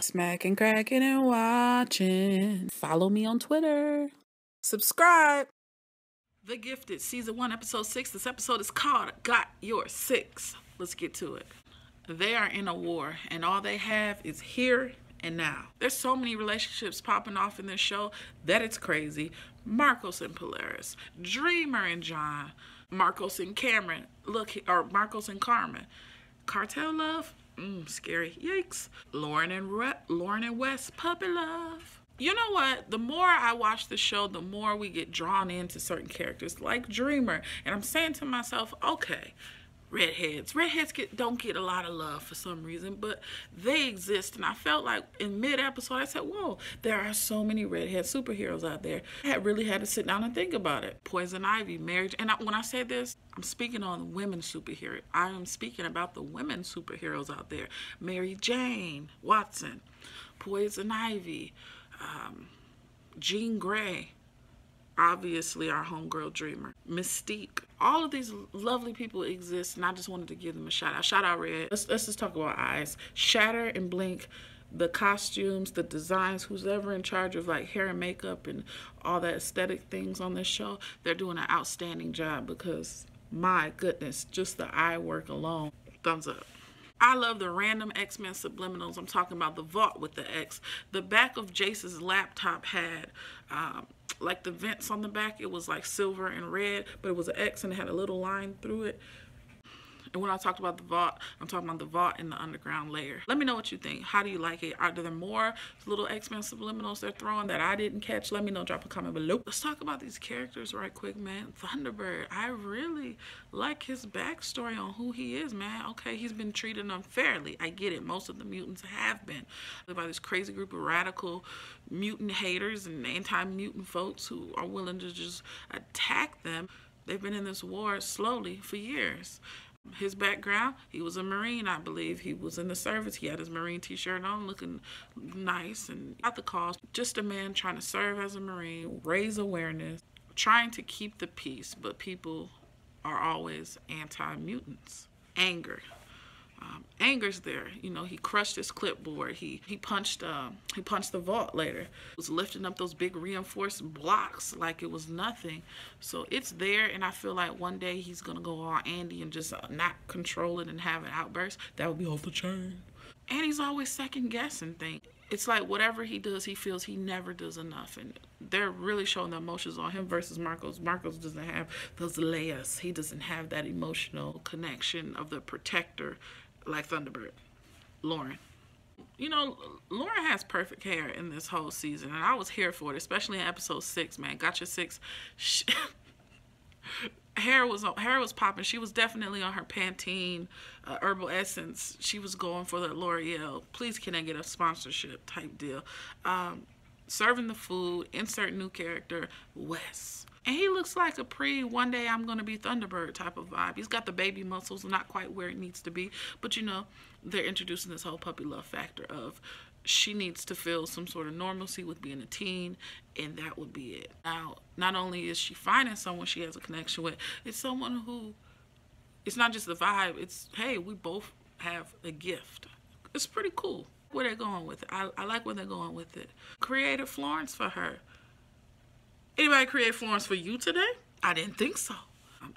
Smacking, cracking, and watching. Follow me on Twitter. Subscribe. The Gifted, Season 1, Episode 6. This episode is called Got Your Six. Let's get to it. They are in a war, and all they have is here and now. There's so many relationships popping off in this show that it's crazy. Marcos and Polaris, Dreamer and John, Marcos and Cameron, look, or Marcos and Carmen. Cartel love? Mm, scary. Yikes. Lauren and Re- Lauren and Wes, puppy love. You know what? The more I watch the show, the more we get drawn into certain characters, like Dreamer. And I'm saying to myself, okay, redheads. Redheads get don't get a lot of love for some reason, but they exist. And I felt like in mid episode, I said, "Whoa, there are so many redhead superheroes out there." I really had to sit down and think about it. Poison Ivy, marriage, and I, when I say this, I'm speaking on women superheroes. I am speaking about the women superheroes out there: Mary Jane Watson, Poison Ivy um, Jean Grey, obviously our homegirl dreamer, Mystique. All of these lovely people exist, and I just wanted to give them a shout out. Shout out, Red. Let's, let's just talk about eyes. Shatter and Blink, the costumes, the designs, who's ever in charge of like hair and makeup and all that aesthetic things on this show, they're doing an outstanding job because my goodness, just the eye work alone. Thumbs up. I love the random X-Men subliminals. I'm talking about the vault with the X. The back of Jace's laptop had um, like the vents on the back. It was like silver and red, but it was an X and it had a little line through it. And when I talked about the vault, I'm talking about the vault in the underground layer. Let me know what you think. How do you like it? Are there more little X-Men subliminals they're throwing that I didn't catch? Let me know. Drop a comment below. Let's talk about these characters right quick, man. Thunderbird. I really like his backstory on who he is, man. Okay, he's been treated unfairly. I get it. Most of the mutants have been. By this crazy group of radical mutant haters and anti-mutant folks who are willing to just attack them. They've been in this war slowly for years his background. He was a marine i believe. He was in the service. He had his marine t-shirt on looking nice and at the cost. Just a man trying to serve as a marine raise awareness trying to keep the peace. But people are always anti-mutants. Anger um, anger's there. You know, he crushed his clipboard. He he punched uh, he punched the vault later. He was lifting up those big reinforced blocks like it was nothing. So it's there, and I feel like one day he's gonna go all Andy and just uh, not control it and have an outburst. That would be off the chain. And he's always second guessing things. It's like whatever he does, he feels he never does enough, and they're really showing the emotions on him versus Marcos. Marcos doesn't have those layers. He doesn't have that emotional connection of the protector like Thunderbird. Lauren. You know, Lauren has perfect hair in this whole season, and I was here for it, especially in episode six. Man, got your six. She, hair was hair was popping. She was definitely on her Pantene uh, herbal essence. She was going for the L'Oreal. Please, can I get a sponsorship type deal? Um, serving the food. Insert new character. Wes. And he looks like a pre one day I'm gonna be Thunderbird type of vibe. He's got the baby muscles, not quite where it needs to be. But you know, they're introducing this whole puppy love factor of she needs to feel some sort of normalcy with being a teen, and that would be it. Now, not only is she finding someone she has a connection with, it's someone who it's not just the vibe, it's hey, we both have a gift. It's pretty cool where they're going with it. I, I like where they're going with it. Created Florence for her. Anybody create Florence for you today? I didn't think so.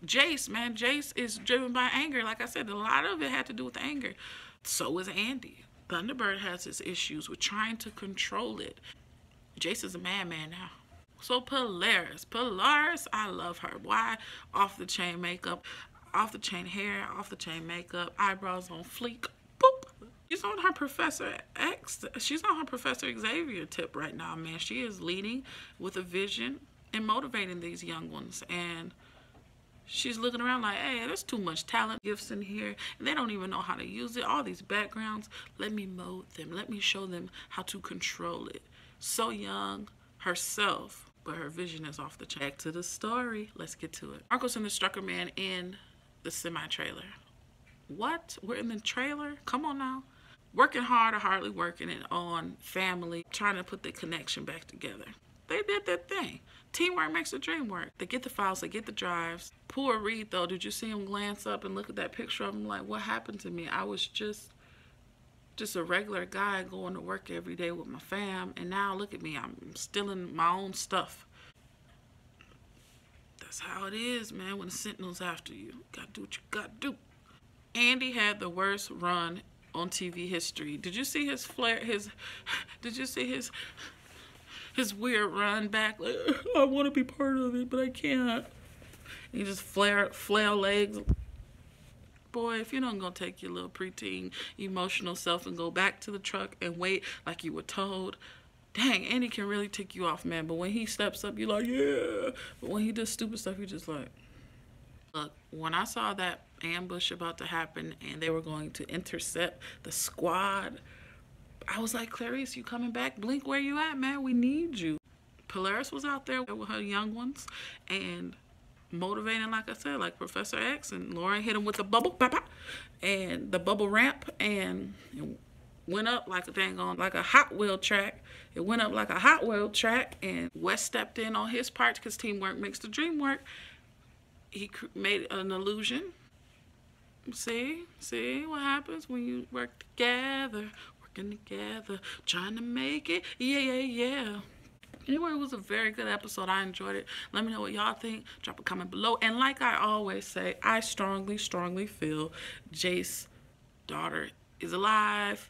Jace, man, Jace is driven by anger. Like I said, a lot of it had to do with anger. So is Andy. Thunderbird has his issues with trying to control it. Jace is a madman now. So Polaris, Polaris, I love her. Why? Off the chain makeup, off the chain hair, off the chain makeup, eyebrows on fleek. She's on her Professor X. She's on her Professor Xavier tip right now, man. She is leading with a vision and motivating these young ones. And she's looking around like, hey, there's too much talent gifts in here. And they don't even know how to use it. All these backgrounds. Let me mold them. Let me show them how to control it. So young herself, but her vision is off the chain. Back to the story. Let's get to it. Marcos and the Strucker Man in the semi-trailer. What? We're in the trailer? Come on now working hard or hardly working it on family, trying to put the connection back together. They did their thing. Teamwork makes the dream work. They get the files, they get the drives. Poor Reed, though, did you see him glance up and look at that picture of him like, what happened to me? I was just just a regular guy going to work every day with my fam. And now look at me, I'm stealing my own stuff. That's how it is, man, when the Sentinel's after you. Gotta do what you gotta do. Andy had the worst run on TV history. Did you see his flare his did you see his his weird run back like I wanna be part of it, but I can't. He just flare flail legs. Boy, if you don't go take your little preteen emotional self and go back to the truck and wait like you were told, dang, Andy can really tick you off, man. But when he steps up, you're like, yeah. But when he does stupid stuff, you're just like, look, when I saw that ambush about to happen and they were going to intercept the squad, I was like, Clarice, you coming back? Blink where you at, man. We need you. Polaris was out there with her young ones and motivating, like I said, like Professor X, and Lauren hit him with the bubble, and the bubble ramp, and went up like a thing on like a Hot Wheel track. It went up like a Hot Wheel track, and Wes stepped in on his part because teamwork makes the dream work. He made an illusion. See, see what happens when you work together, working together, trying to make it. Yeah, yeah, yeah. Anyway, it was a very good episode. I enjoyed it. Let me know what y'all think. Drop a comment below. And like I always say, I strongly, strongly feel Jace's daughter is alive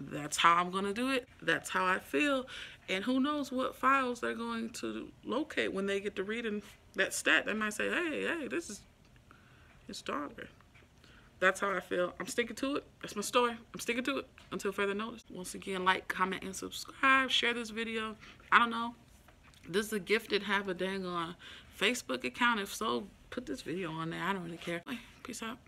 that's how I'm going to do it. That's how I feel. And who knows what files they're going to locate when they get to reading that stat. They might say, hey, hey, this is his daughter. That's how I feel. I'm sticking to it. That's my story. I'm sticking to it until further notice. Once again, like, comment, and subscribe. Share this video. I don't know. This is a gifted have a dang on Facebook account. If so, put this video on there. I don't really care. Peace out.